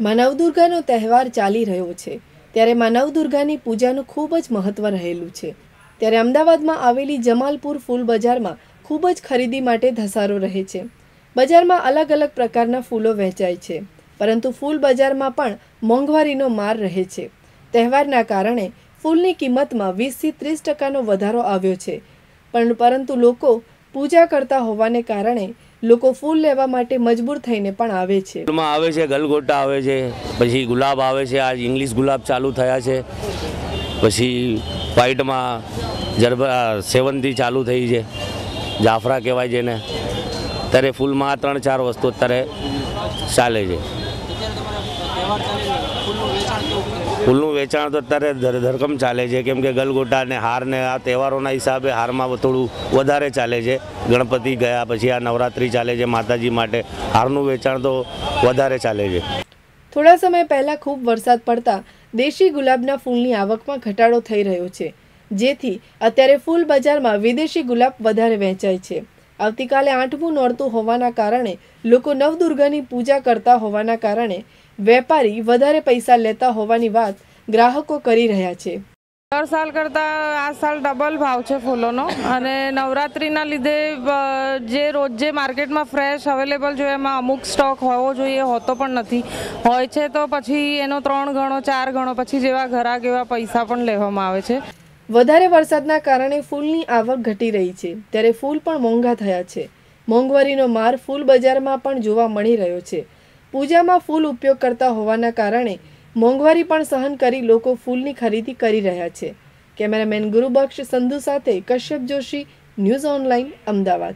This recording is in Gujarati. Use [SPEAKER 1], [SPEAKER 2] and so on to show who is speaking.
[SPEAKER 1] માં નવદુર્ગાનો તહેવાર ચાલી રહ્યો છે. ત્યારે માનવદુર્ગાની પૂજાનું ખૂબ જ મહત્વ રહેલું છે. ત્યારે અમદાવાદમાં આવેલી જમાલપુર ફૂલ બજારમાં ખૂબ જ ખરીદી માટે ધસારો રહે છે. બજારમાં અલગ અલગ પ્રકારના ફૂલો વહેંચાય છે. પરંતુ ફૂલ બજારમાં પણ મોંઘવારીનો માર રહે છે. તહેવારના કારણે ફૂલની કિંમતમાં વીસથી ત્રીસ ટકાનો વધારો આવ્યો છે. પણ પરંતુ લોકો પૂજા કરતા હોવાને કારણે લોકો ફૂલ લેવા માટે મજબૂર થઈને પણ આવે છે.
[SPEAKER 2] ફૂલમાં આવે છે, ગલગોટા આવે છે, પછી ગુલાબ આવે છે, આજ ઇંગ્લિશ ગુલાબ ચાલુ થયા છે, પછી વ્હાઇટમાં જરબા સેવંતી ચાલુ થઈ છે, જાફરા કહેવાય જેને. અત્યારે ફૂલમાં ત્રણ ચાર વસ્તુ અત્યારે ચાલે છે. ફૂલનું વેચાણ તો અત્યારે ધરધરકમ ચાલે છે. કેમ કે ગલગોટા ને હાર ને આ તહેવારોના હિસાબે હારમાં થોડું વધારે ચાલે છે. ગણપતિ ગયા પછી આ નવરાત્રિ ચાલે છે માતાજી માટે. હારનું વેચાણ તો વધારે ચાલે છે.
[SPEAKER 1] થોડા સમય પહેલા ખૂબ વરસાદ પડતા દેશી ગુલાબના ફૂલની આવકમાં ઘટાડો થઈ રહ્યો છે. જેથી અત્યારે ફૂલ બજારમાં વિદેશી ગુલાબ વધારે વેચાય છે. આવતીકાલે આઠમું નોરતું હોવાના કારણે લોકો નવદુર્ગાની પૂજા કરતા હોવાના કારણે વેપારી વધારે પૈસા લેતા હોવાની વાત ગ્રાહકો કરી રહ્યા છે.
[SPEAKER 3] દર સાલ કરતાં આ સાલ ડબલ ભાવ છે ફૂલોનો અને નવરાત્રિના લીધે જે રોજ જે માર્કેટમાં ફ્રેશ અવેલેબલ જોઈએ એમાં અમુક સ્ટોક હોવો જોઈએ, હોતો પણ નથી. હોય છે તો પછી એનો ત્રણ ગણો, ચાર ગણો, પછી જેવા ઘરાક એવા પૈસા પણ લેવામાં આવે છે.
[SPEAKER 1] વધારે વરસાદના કારણે ફૂલની આવક ઘટી રહી છે. ત્યારે ફૂલ પણ મોંઘા થયા છે. મોંઘવારીનો માર ફૂલ બજારમાં પણ જોવા મળી રહ્યો છે. પૂજામાં ફૂલ ઉપયોગ કરતા હોવાના કારણે મોંઘવારી પણ સહન કરી લોકો ફૂલની ખરીદી કરી રહ્યા છે. કેમેરામેન ગુરુબક્ષ સંધુ સાથે કશ્યપ જોશી, ન્યૂઝ ઓનલાઈન, અમદાવાદ.